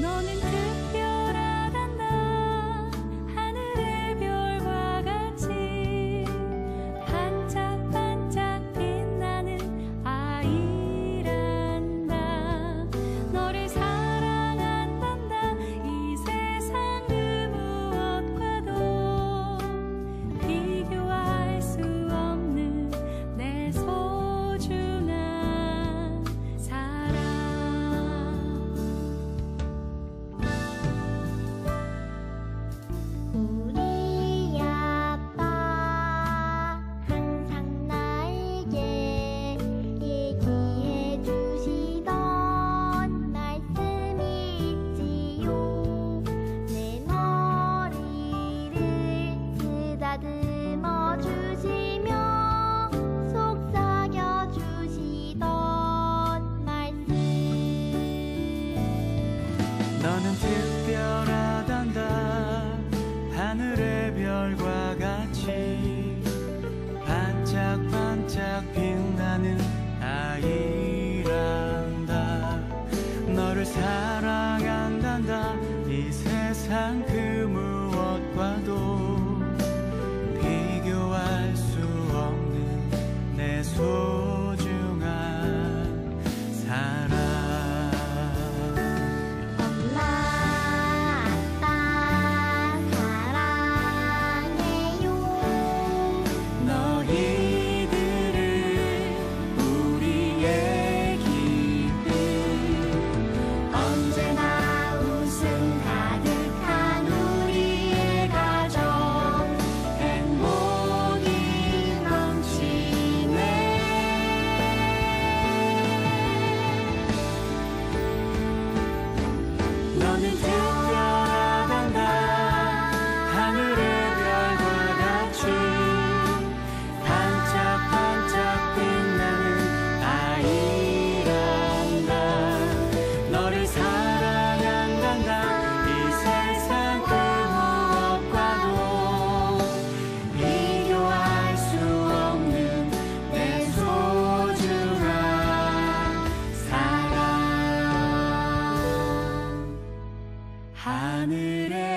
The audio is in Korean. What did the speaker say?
non intendo 하늘의